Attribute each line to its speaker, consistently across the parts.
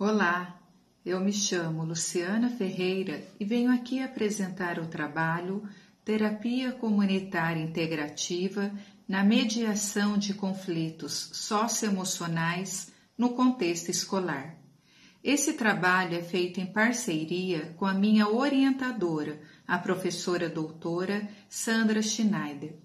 Speaker 1: Olá, eu me chamo Luciana Ferreira e venho aqui apresentar o trabalho Terapia Comunitária Integrativa na Mediação de Conflitos Socioemocionais no Contexto Escolar. Esse trabalho é feito em parceria com a minha orientadora, a professora doutora Sandra Schneider.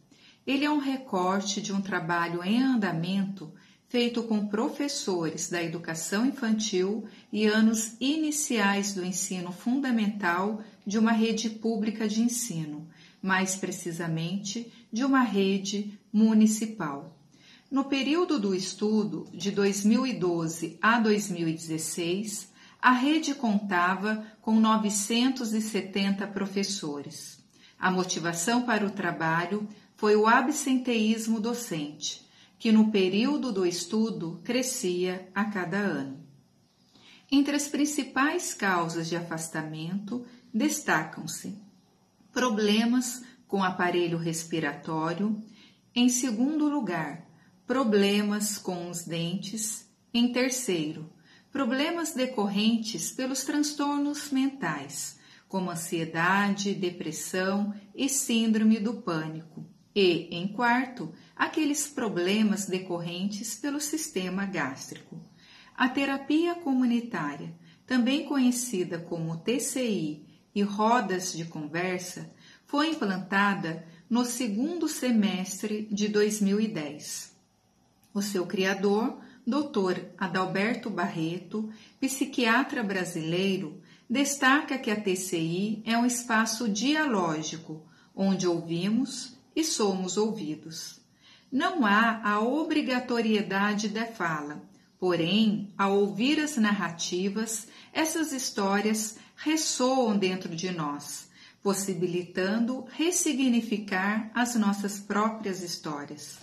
Speaker 1: Ele é um recorte de um trabalho em andamento feito com professores da educação infantil e anos iniciais do ensino fundamental de uma rede pública de ensino, mais precisamente de uma rede municipal. No período do estudo, de 2012 a 2016, a rede contava com 970 professores. A motivação para o trabalho foi o absenteísmo docente, que no período do estudo crescia a cada ano. Entre as principais causas de afastamento destacam-se problemas com aparelho respiratório, em segundo lugar, problemas com os dentes, em terceiro, problemas decorrentes pelos transtornos mentais, como ansiedade, depressão e síndrome do pânico, e, em quarto, aqueles problemas decorrentes pelo sistema gástrico. A terapia comunitária, também conhecida como TCI e rodas de conversa, foi implantada no segundo semestre de 2010. O seu criador, Dr. Adalberto Barreto, psiquiatra brasileiro, destaca que a TCI é um espaço dialógico, onde ouvimos e somos ouvidos. Não há a obrigatoriedade da fala, porém, ao ouvir as narrativas, essas histórias ressoam dentro de nós, possibilitando ressignificar as nossas próprias histórias.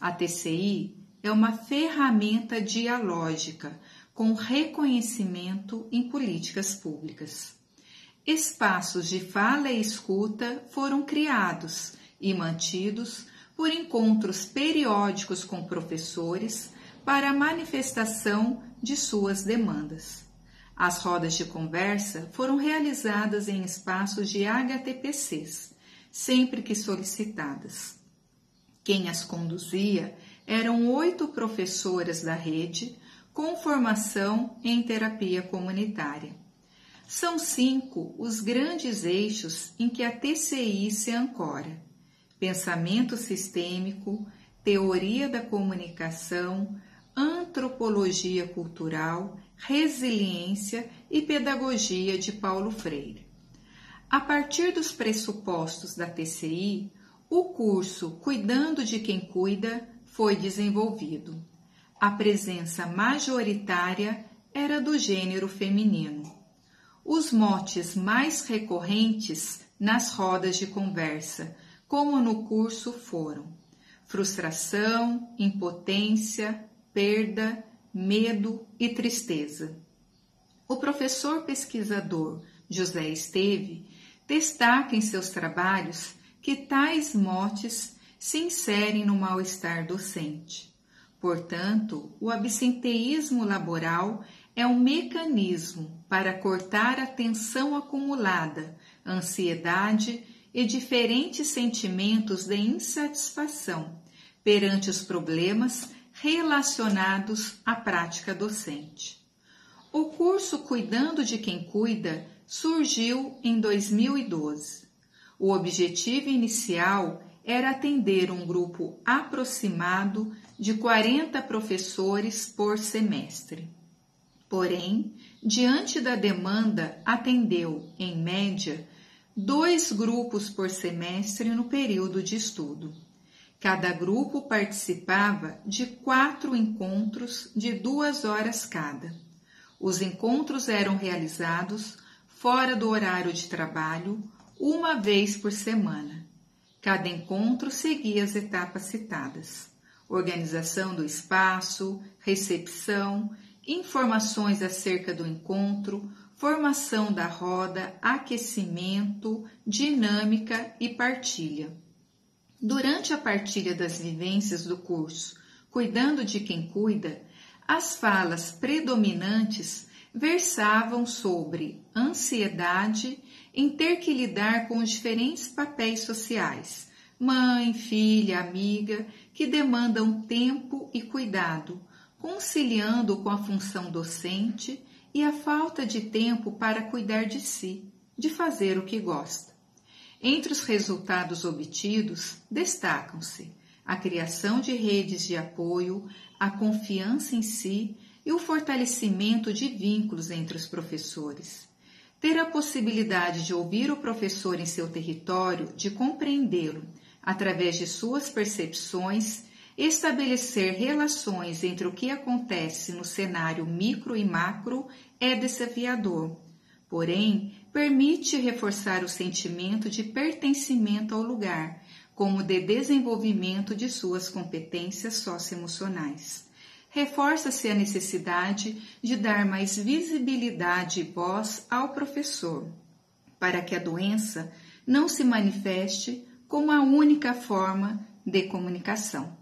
Speaker 1: A TCI é uma ferramenta dialógica com reconhecimento em políticas públicas. Espaços de fala e escuta foram criados e mantidos por encontros periódicos com professores para a manifestação de suas demandas. As rodas de conversa foram realizadas em espaços de HTPCs, sempre que solicitadas. Quem as conduzia eram oito professoras da rede com formação em terapia comunitária. São cinco os grandes eixos em que a TCI se ancora: pensamento sistêmico, teoria da comunicação, antropologia cultural, resiliência e pedagogia de Paulo Freire. A partir dos pressupostos da TCI, o curso Cuidando de Quem Cuida foi desenvolvido. A presença majoritária era do gênero feminino. Os motes mais recorrentes nas rodas de conversa como no curso foram frustração, impotência, perda, medo e tristeza. O professor pesquisador José Esteve destaca em seus trabalhos que tais motes se inserem no mal-estar docente. Portanto, o absenteísmo laboral é um mecanismo para cortar a tensão acumulada, ansiedade e diferentes sentimentos de insatisfação perante os problemas relacionados à prática docente. O curso Cuidando de Quem Cuida surgiu em 2012. O objetivo inicial era atender um grupo aproximado de 40 professores por semestre. Porém, diante da demanda, atendeu, em média, dois grupos por semestre no período de estudo. Cada grupo participava de quatro encontros de duas horas cada. Os encontros eram realizados fora do horário de trabalho, uma vez por semana. Cada encontro seguia as etapas citadas: organização do espaço, recepção, informações acerca do encontro, formação da roda, aquecimento, dinâmica e partilha. Durante a partilha das vivências do curso Cuidando de quem cuida, as falas predominantes versavam sobre ansiedade em ter que lidar com os diferentes papéis sociais, mãe, filha, amiga, que demandam tempo e cuidado, conciliando com a função docente e a falta de tempo para cuidar de si, de fazer o que gosta. Entre os resultados obtidos, destacam-se a criação de redes de apoio, a confiança em si e o fortalecimento de vínculos entre os professores. Ter a possibilidade de ouvir o professor em seu território, de compreendê-lo através de suas percepções, estabelecer relações entre o que acontece no cenário micro e macro é desafiador, porém permite reforçar o sentimento de pertencimento ao lugar, como de desenvolvimento de suas competências socioemocionais. Reforça-se a necessidade de dar mais visibilidade e voz ao professor, para que a doença não se manifeste como a única forma de comunicação.